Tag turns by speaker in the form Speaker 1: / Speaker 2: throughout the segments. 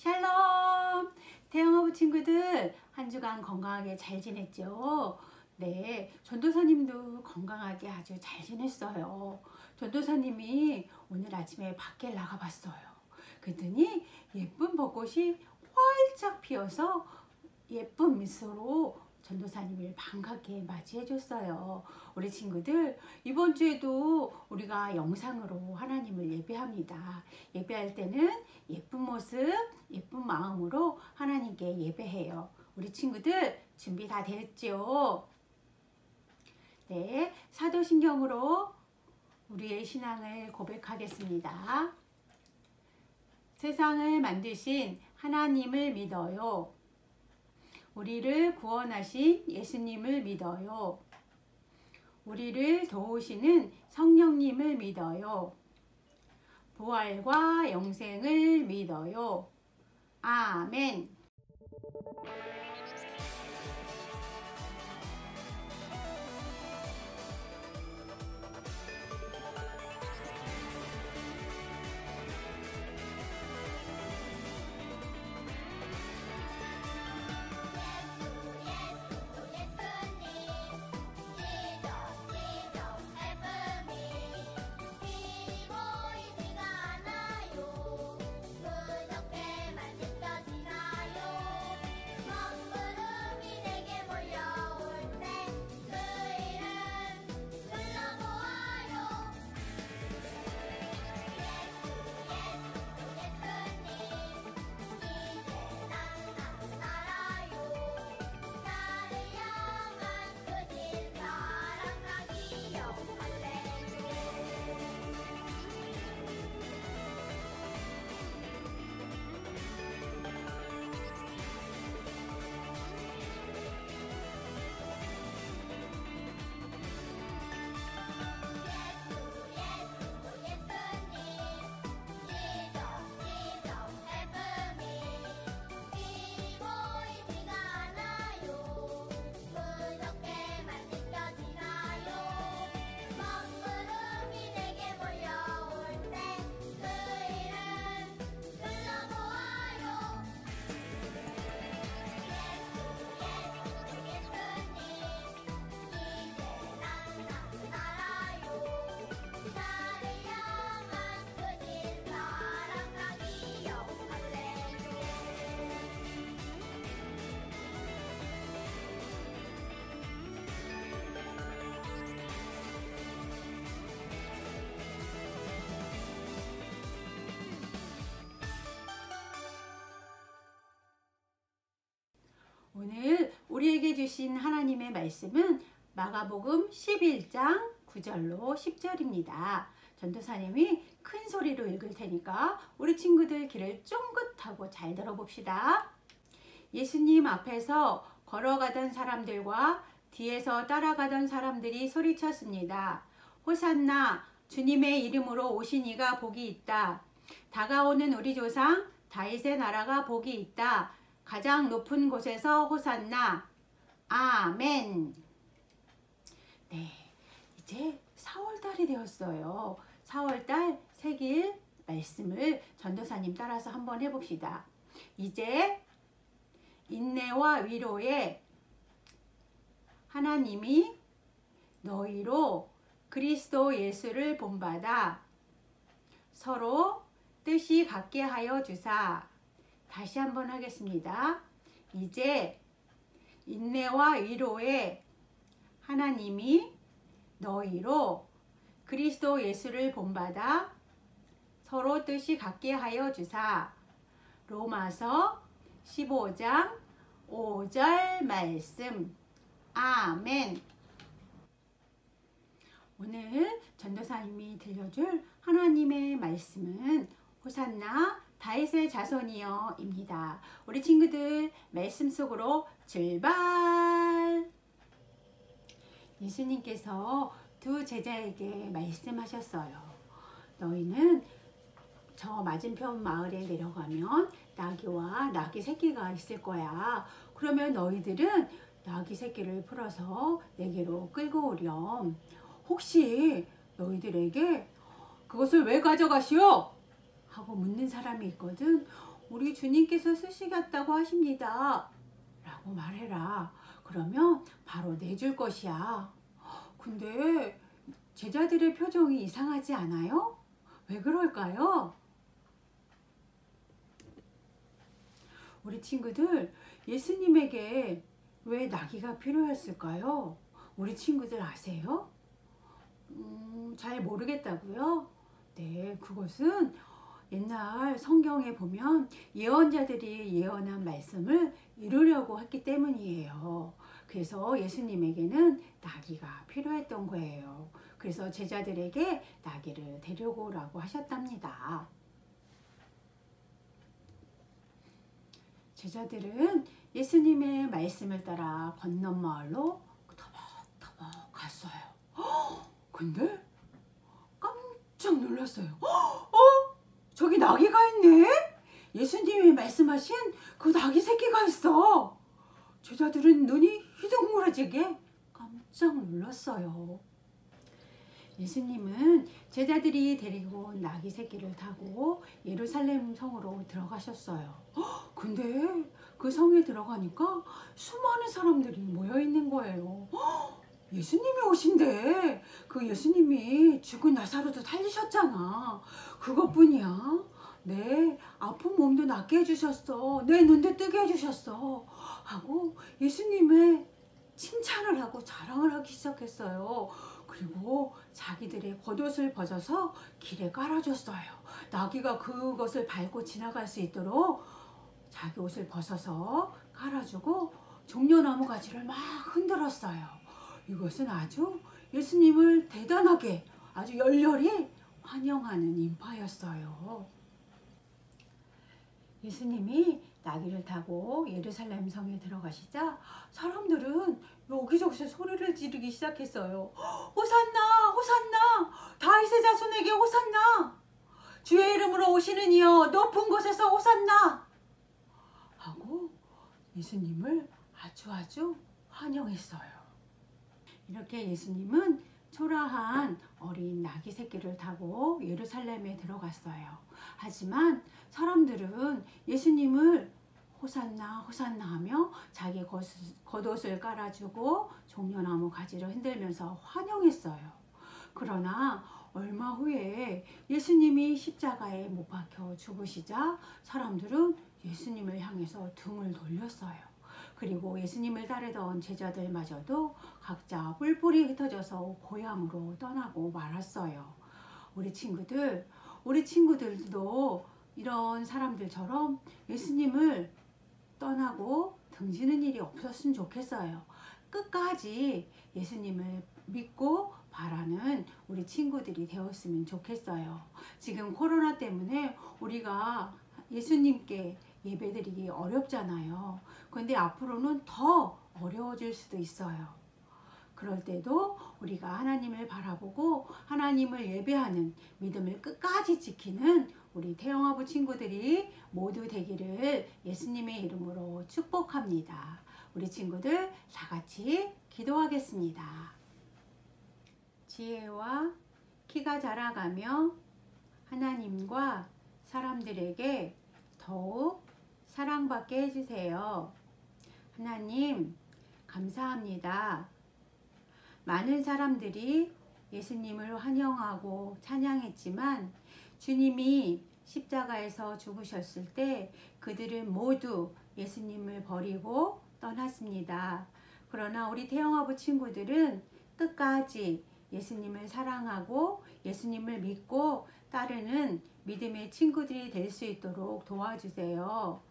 Speaker 1: 샬롬! 태영아부 친구들 한 주간 건강하게 잘 지냈죠? 네, 전도사님도 건강하게 아주 잘 지냈어요. 전도사님이 오늘 아침에 밖에 나가봤어요. 그랬더니 예쁜 벚꽃이 활짝 피어서 예쁜 미소로 전도사님을 반갑게 맞이해 줬어요. 우리 친구들 이번 주에도 우리가 영상으로 하나님을 예배합니다. 예배할 때는 예쁜 모습, 예쁜 마음으로 하나님께 예배해요. 우리 친구들 준비 다 됐죠? 네, 사도신경으로 우리의 신앙을 고백하겠습니다. 세상을 만드신 하나님을 믿어요. 우리를 구원하신 예수님을 믿어요. 우리를 도우시는 성령님을 믿어요. 부활과 영생을 믿어요. 아멘. 오늘 우리에게 주신 하나님의 말씀은 마가복음 11장 9절로 10절입니다. 전도사님이 큰 소리로 읽을 테니까 우리 친구들 귀를 쫑긋하고 잘 들어봅시다. 예수님 앞에서 걸어가던 사람들과 뒤에서 따라가던 사람들이 소리쳤습니다. 호산나 주님의 이름으로 오신 이가 복이 있다. 다가오는 우리 조상 다윗의 나라가 복이 있다. 가장 높은 곳에서 호산나. 아멘. 네 이제 4월달이 되었어요. 4월달 새길 말씀을 전도사님 따라서 한번 해봅시다. 이제 인내와 위로에 하나님이 너희로 그리스도 예수를 본받아 서로 뜻이 같게 하여 주사 다시 한번 하겠습니다. 이제 인내와 위로에 하나님이 너희로 그리스도 예수를 본받아 서로 뜻이 같게 하여 주사. 로마서 15장 5절 말씀. 아멘. 오늘 전도사님이 들려줄 하나님의 말씀은 호산나 다윗의 자손이여 입니다. 우리 친구들 말씀 속으로 출발! 예수님께서 두 제자에게 말씀하셨어요. 너희는 저 맞은편 마을에 내려가면 나귀와 나귀 새끼가 있을 거야. 그러면 너희들은 나귀 새끼를 풀어서 내게로 끌고 오렴. 혹시 너희들에게 그것을 왜 가져가시오? 하고 묻는 사람이 있거든. 우리 주님께서 쓰시겠다고 하십니다. 라고 말해라. 그러면 바로 내줄 것이야. 근데 제자들의 표정이 이상하지 않아요? 왜 그럴까요? 우리 친구들 예수님에게 왜 나귀가 필요했을까요? 우리 친구들 아세요? 음, 잘 모르겠다고요? 네, 그것은 옛날 성경에 보면 예언자들이 예언한 말씀을 이루려고 했기 때문이에요. 그래서 예수님에게는 나귀가 필요했던 거예요. 그래서 제자들에게 나귀를 데려오라고 하셨답니다. 제자들은 예수님의 말씀을 따라 건넌 마을로 터벅터벅 갔어요. 근데 깜짝 놀랐어요. 어? 나귀가 있네? 예수님이 말씀하신 그 나귀 새끼가 있어. 제자들은 눈이 휘둥그러지게 깜짝 놀랐어요. 예수님은 제자들이 데리고 온 나귀 새끼를 타고 예루살렘 성으로 들어가셨어요. 근데 그 성에 들어가니까 수많은 사람들이 모여 있는 거예요. 예수님이 오신대. 그 예수님이 죽은 나사로도 살리셨잖아. 그것뿐이야. 네, 아픈 몸도 낫게 해주셨어. 내 눈도 뜨게 해주셨어. 하고 예수님의 칭찬을 하고 자랑을 하기 시작했어요. 그리고 자기들의 겉옷을 벗어서 길에 깔아줬어요. 나귀가 그것을 밟고 지나갈 수 있도록 자기 옷을 벗어서 깔아주고 종려나무 가지를 막 흔들었어요. 이것은 아주 예수님을 대단하게 아주 열렬히 환영하는 인파였어요. 예수님이 나귀를 타고 예루살렘 성에 들어가시자 사람들은 여기저기서 소리를 지르기 시작했어요. 호산나 호산나 다윗의 자손에게 호산나 주의 이름으로 오시는 이여 높은 곳에서 호산나 하고 예수님을 아주 아주 환영했어요. 이렇게 예수님은 초라한 어린 나귀 새끼를 타고 예루살렘에 들어갔어요. 하지만 사람들은 예수님을 호산나 호산나 하며 자기 겉옷을 깔아주고 종려나무 가지를 흔들면서 환영했어요. 그러나 얼마 후에 예수님이 십자가에 못 박혀 죽으시자 사람들은 예수님을 향해서 등을 돌렸어요. 그리고 예수님을 따르던 제자들마저도 각자 뿔뿔이 흩어져서 고향으로 떠나고 말았어요. 우리 친구들, 우리 친구들도 이런 사람들처럼 예수님을 떠나고 등지는 일이 없었으면 좋겠어요. 끝까지 예수님을 믿고 바라는 우리 친구들이 되었으면 좋겠어요. 지금 코로나 때문에 우리가 예수님께 예배드리기 어렵잖아요. 근데 앞으로는 더 어려워질 수도 있어요. 그럴 때도 우리가 하나님을 바라보고 하나님을 예배하는 믿음을 끝까지 지키는 우리 태영아부 친구들이 모두 되기를 예수님의 이름으로 축복합니다. 우리 친구들 다 같이 기도하겠습니다. 지혜와 키가 자라가며 하나님과 사람들에게 더욱 사랑받게 해주세요. 하나님, 감사합니다. 많은 사람들이 예수님을 환영하고 찬양했지만 주님이 십자가에서 죽으셨을 때 그들은 모두 예수님을 버리고 떠났습니다. 그러나 우리 태영아부 친구들은 끝까지 예수님을 사랑하고 예수님을 믿고 따르는 믿음의 친구들이 될 수 있도록 도와주세요.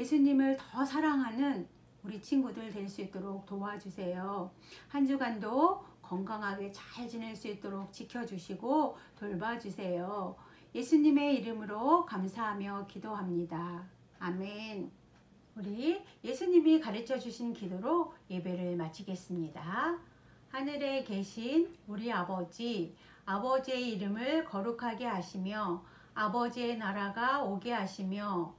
Speaker 1: 예수님을 더 사랑하는 우리 친구들 될 수 있도록 도와주세요. 한 주간도 건강하게 잘 지낼 수 있도록 지켜주시고 돌봐주세요. 예수님의 이름으로 감사하며 기도합니다. 아멘. 우리 예수님이 가르쳐 주신 기도로 예배를 마치겠습니다. 하늘에 계신 우리 아버지, 아버지의 이름을 거룩하게 하시며 아버지의 나라가 오게 하시며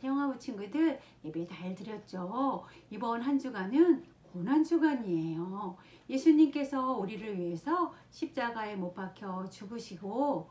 Speaker 1: 태영아부 친구들 예배 잘 드렸죠? 이번 한 주간은 고난 주간이에요. 예수님께서 우리를 위해서 십자가에 못 박혀 죽으시고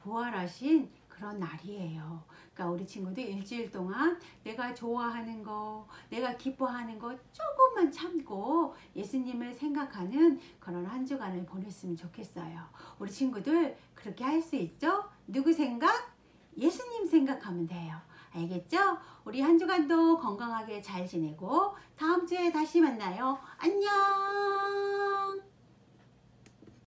Speaker 1: 부활하신 그런 날이에요. 그러니까 우리 친구들 일주일 동안 내가 좋아하는 거, 내가 기뻐하는 거 조금만 참고 예수님을 생각하는 그런 한 주간을 보냈으면 좋겠어요. 우리 친구들 그렇게 할 수 있죠? 누구 생각? 예수님 생각하면 돼요. 알겠죠? 우리 한 주간도 건강하게 잘 지내고 다음 주에 다시 만나요. 안녕!